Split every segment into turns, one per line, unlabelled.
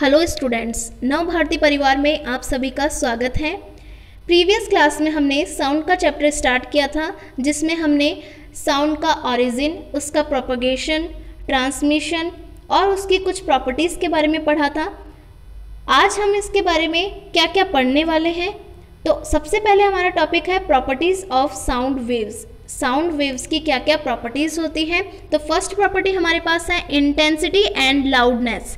Hello students, नव भारती परिवार में आप सभी का स्वागत है। प्रीवियस क्लास में हमने साउंड का चैप्टर स्टार्ट किया था, जिसमें हमने साउंड का ओरिजिन उसका प्रोपगेशन, ट्रांसमिशन और उसकी कुछ प्रॉपर्टीज़ के बारे में पढ़ा था। आज हम इसके बारे में क्या क्या पढ़ने वाले हैं। तो सबसे पहले हमारा टॉपिक है properties of sound waves sound waves की क्या क्या प्रॉपर्टीज़ होती हैं? तो फ़र्स्ट प्रॉपर्टी हमारे पास है इंटेंसिटी एंड लाउडनेस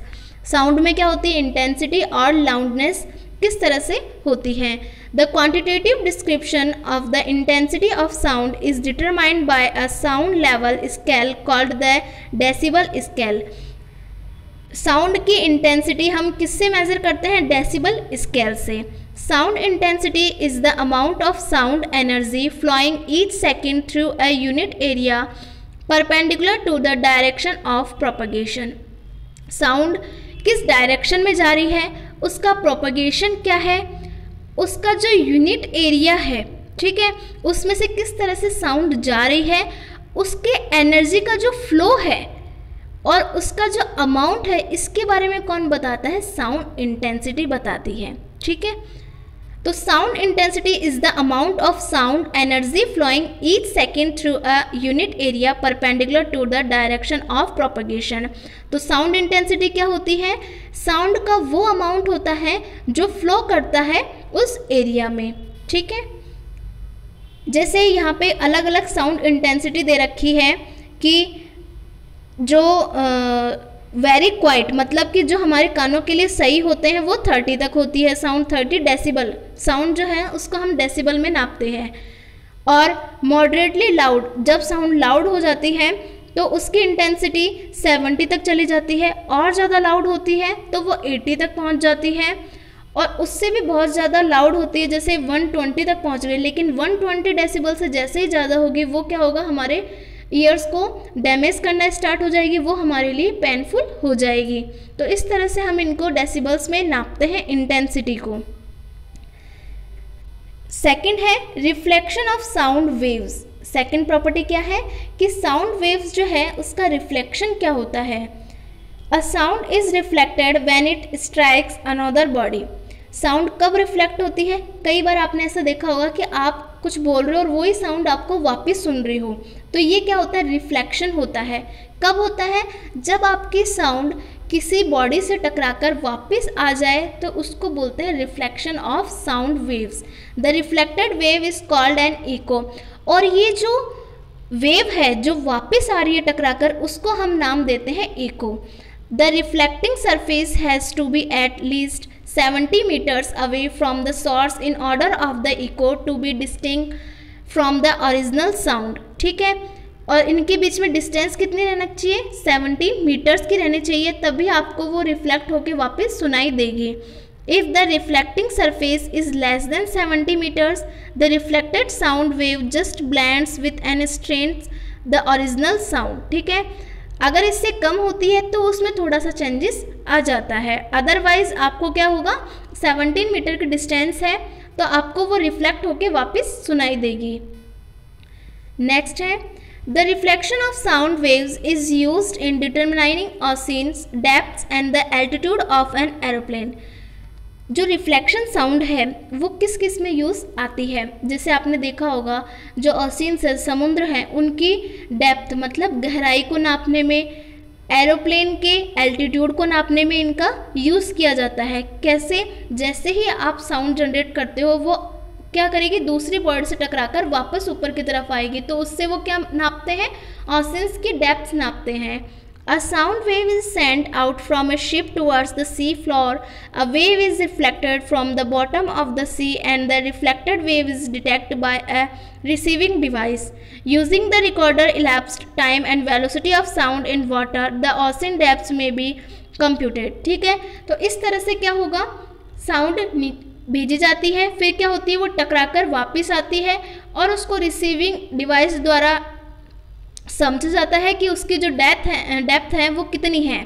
साउंड में क्या होती है? इंटेंसिटी और लाउंडनेस किस तरह से होती है? The quantitative description of the intensity of sound is determined by a sound level scale called the decibel scale sound की इंटेंसिटी हम किससे मेजर करते हैं? डेसिबल स्केल से. Sound intensity is the amount of sound energy flowing each second through a unit area perpendicular to the direction of propagation sound किस direction में जा रही है, उसका प्रोपगेशन क्या है, उसका जो यूनिट एरिया है, ठीक है, उसमें से किस तरह से साउंड जा रही है, उसके एनर्जी का जो फ्लो है और उसका जो अमाउंट है, इसके बारे में कौन बताता है? साउंड इंटेंसिटी बताती है, ठीक है? तो sound intensity is the amount of sound energy flowing each second through a unit area perpendicular to the direction of propagation तो साउंड इंटेंसिटी क्या होती है? साउंड का वो अमाउंट होता है जो फ्लो करता है उस एरिया में ठीक है? जैसे यहाँ पे अलग अलग साउंड इंटेंसिटी दे रखी है कि जो आ, वेरी क्वाइट मतलब कि जो हमारे कानों के लिए सही होते हैं, वो थर्टी तक होती है साउंड थर्टी डेसिबल साउंड जो है, उसको हम डेसिबल में नापते हैं. और मॉडरेटली लाउड जब साउंड लाउड हो जाती है तो उसकी इंटेंसिटी 70 तक चली जाती है. और ज़्यादा लाउड होती है तो वो 80 तक पहुँच जाती है. और उससे भी बहुत ज़्यादा लाउड होती है, जैसे 120 तक पहुँच गई लेकिन 120 डेसिबल से जैसे ही ज़्यादा होगी, वो क्या होगा? हमारे ईयर्स को डैमेज करना स्टार्ट हो जाएगी, वो हमारे लिए पेनफुल हो जाएगी। तो इस तरह से हम इनको डेसिबल्स में नापते हैं इंटेंसिटी को। सेकंड है reflection of sound waves second property क्या है? कि साउंड वेव्स जो है, उसका रिफ्लेक्शन क्या होता है? A sound is reflected when it strikes another body sound कब रिफ्लेक्ट होती है? कई बार आपने ऐसा देखा होगा कि आप कुछ बोल रहे हो और वही साउंड आपको वापस सुन रही हो। तो ये क्या होता है? रिफ्लेक्शन होता है। कब होता है? जब आपकी साउंड किसी बॉडी से टकराकर वापस आ जाए तो उसको बोलते हैं reflection of sound waves the reflected wave is called an echo और ये जो वेव है, जो वापस आ रही है टकराकर, उसको हम नाम देते हैं echo the reflecting surface has to be at least 70 meters away from the source in order of the echo to be distinct from the original sound ठीक है? और इनके बीच में डिस्टेंस कितनी रहना चाहिए? 70 मीटर्स की रहनी चाहिए, तभी आपको वो रिफ्लेक्ट होकर वापस सुनाई देगी। If the reflecting surface is less than 70 metres the reflected sound wave just blends with an strength the original sound ठीक है? अगर इससे कम होती है तो उसमें थोड़ा सा चेंजेस आ जाता है। अदरवाइज़ आपको क्या होगा? 17 मीटर की डिस्टेंस है तो आपको वो रिफ्लेक्ट होके वापस सुनाई देगी। नेक्स्ट है the reflection of sound waves is use in determining oceans depth and the altitude of an aeroplane जो रिफ्लेक्शन साउंड है, वो किस किसमें यूज़ आती है? जैसे आपने देखा होगा, जो ऑसिन्स है, समुद्र हैं, उनकी डेप्थ मतलब गहराई को नापने में एरोप्लेन के एल्टीट्यूड को नापने में इनका यूज़ किया जाता है। कैसे? जैसे ही आप साउंड जनरेट करते हो, वो क्या करेगी? दूसरी बर्ड से टकराकर वापस ऊपर की तरफ़ आएगी। तो उससे वो क्या नापते हैं? ऑसेंस की डेप्थ नापते हैं। A sound wave is sent out from a ship towards the sea floor. A wave is reflected from the bottom of the sea and the reflected wave is detected by a receiving device. Using the recorder elapsed time and velocity of sound in water, the ocean depths may be computed. ठीक है तो इस तरह से क्या होगा sound भेजी जाती है फिर क्या होती है वो टकराकर वापस आती है और उसको रिसीविंग डिवाइस द्वारा समझा जाता है कि उसकी जो डेप्थ है डेप्थ है, वो कितनी है।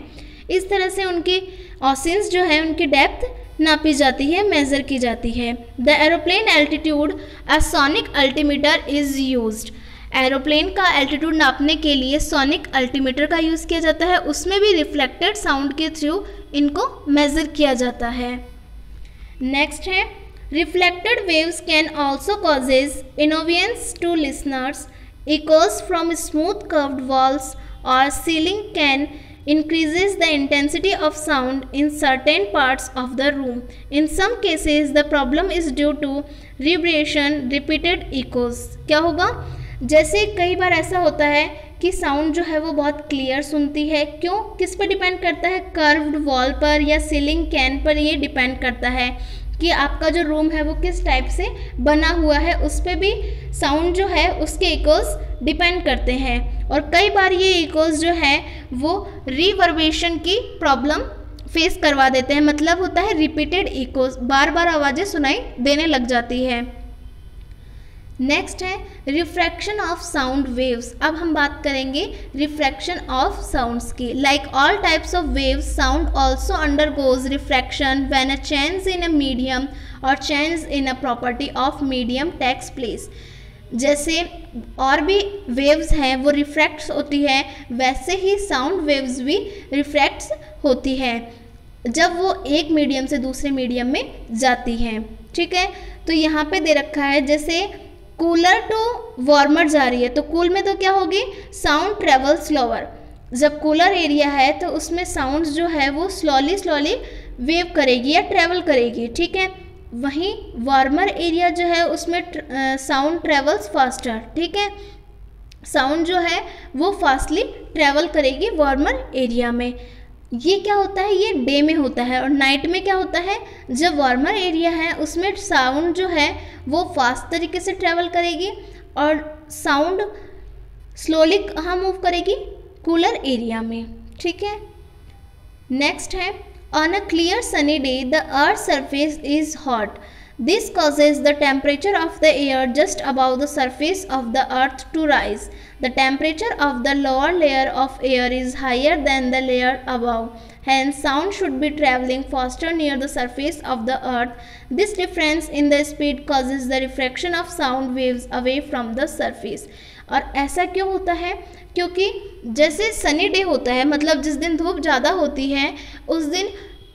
इस तरह से उनकी ऑसिन्स जो है, उनकी डेप्थ नापी जाती है मेज़र की जाती है। The aeroplane altitude a sonic altimeter is use aeroplane का एल्टीट्यूड नापने के लिए सोनिक अल्टीमीटर का यूज़ किया जाता है। उसमें भी रिफ्लेक्टेड साउंड के थ्रू इनको मेज़र किया जाता है। नेक्स्ट है reflected waves can also causes annoyance to listeners echoes from smooth curved walls और ceiling can increases the intensity of sound in certain parts of the room. In some cases, the problem is due to reverberation, repeated echoes. क्या होगा जैसे कई बार ऐसा होता है कि sound जो है वो बहुत क्लियर सुनती है क्यों किस पर डिपेंड करता है कर्व्ड वॉल पर या सीलिंग कैन पर ये डिपेंड करता है कि आपका जो रूम है वो किस टाइप से बना हुआ है, उस पर भी साउंड जो है, उसके इकोज डिपेंड करते हैं। और कई बार ये इकोज जो है, वो रिवर्बेशन की प्रॉब्लम फेस करवा देते हैं। मतलब होता है रिपीटेड इकोज बार बार आवाज़ें सुनाई देने लग जाती है। नेक्स्ट है रिफ्रैक्शन ऑफ़ साउंड वेव्स अब हम बात करेंगे रिफ्रैक्शन ऑफ़ साउंड्स की. Like all types of waves sound also undergoes refraction when a change in a medium और change in a property of medium takes place जैसे और भी वेव्स हैं, वो रिफ्रैक्ट्स होती है, वैसे ही साउंड वेव्स भी रिफ्रैक्ट्स होती है, जब वो एक मीडियम से दूसरे मीडियम में जाती हैं। ठीक है? तो यहाँ पे दे रखा है, जैसे कूलर टू वार्मर जा रही है। तो कूल में तो क्या होगी? Sound travel slower. जब कूलर एरिया है तो उसमें साउंड जो है, वो स्लोली स्लोली वेव करेगी या ट्रेवल करेगी, ठीक है? वहीं वार्मर एरिया जो है, उसमें साउंड ट्रेवल्स फास्टर, ठीक है? साउंड जो है, वो फास्टली ट्रेवल करेगी वार्मर एरिया में। ये क्या होता है? ये डे में होता है और नाइट में क्या होता है? जब वार्मर एरिया है, उसमें साउंड जो है, वो फास्ट तरीके से ट्रेवल करेगी और साउंड स्लोली कहाँ मूव करेगी कूलर एरिया में। ठीक है? नेक्स्ट है on a clear sunny day the earth surface is hot This causes the temperature of the air just above the surface of the earth to rise. The temperature of the lower layer of air is higher than the layer above. Hence, sound should be traveling faster near the surface of the earth. This difference in the speed causes the refraction of sound waves away from the surface. और ऐसा क्यों होता है क्योंकि जैसे sunny day होता है मतलब जिस दिन धूप ज़्यादा होती है उस दिन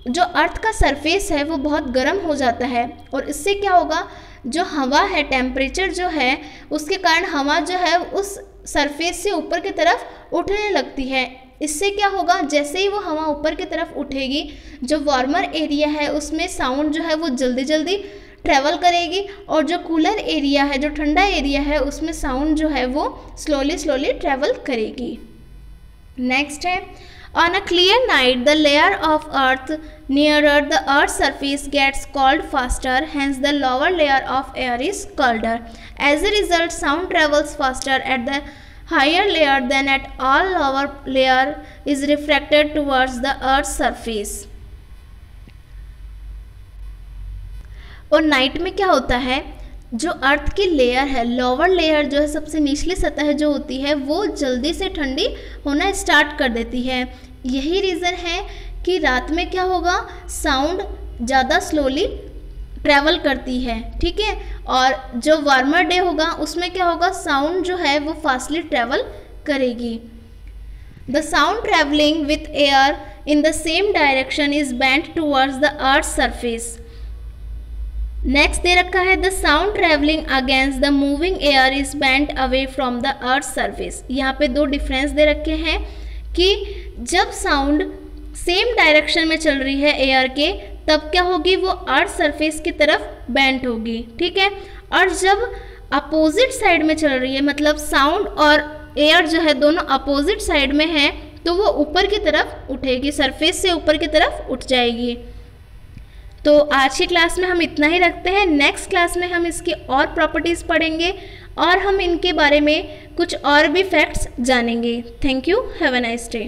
जो अर्थ का सरफेस है, वो बहुत गर्म हो जाता है। और इससे क्या होगा? जो हवा है टेम्परेचर जो है, उसके कारण हवा जो है, उस सरफेस से ऊपर की तरफ़ उठने लगती है। इससे क्या होगा? जैसे ही वो हवा ऊपर की तरफ़ उठेगी, जो वार्मर एरिया है, उसमें साउंड जो है, वो जल्दी जल्दी ट्रैवल करेगी। और जो कूलर एरिया है, जो ठंडा एरिया है, उसमें साउंड जो है, वो स्लोली स्लोली ट्रैवल करेगी। नेक्स्ट है On a clear night, the layer of earth nearer the earth's surface gets cold faster, hence the lower layer of air is colder. As a result, sound travels faster at the higher layer than at all lower layer is refracted towards the earth's surface. और night में क्या होता है जो अर्थ की layer है lower layer जो है, सबसे निचली सतह जो होती है, वो जल्दी से ठंडी होना स्टार्ट कर देती है। यही रीज़न है कि रात में क्या होगा साउंड ज़्यादा स्लोली ट्रैवल करती है, ठीक है? और जो वार्मर डे होगा, उसमें क्या होगा साउंड जो है, वो फास्टली ट्रैवल करेगी। The sound travelling with air in the same direction is bend towards the earth surface next दे रखा है the sound travelling against the moving air is bend away from the earth surface यहाँ पे दो difference दे रखे हैं कि जब sound same direction में चल रही है एयर के, तब क्या होगी? वो अर्थ सरफेस की तरफ़ बैंड होगी, ठीक है? और जब अपोजिट साइड में चल रही है मतलब साउंड और एयर जो है दोनों अपोजिट साइड में है तो वो ऊपर की तरफ़ उठेगी सरफेस से ऊपर की तरफ़ उठ जाएगी। तो आज की क्लास में हम इतना ही रखते हैं। नेक्स्ट क्लास में हम इसकी और प्रॉपर्टीज़ पढ़ेंगे और हम इनके बारे में कुछ और भी फैक्ट्स जानेंगे। Thank you have a nice day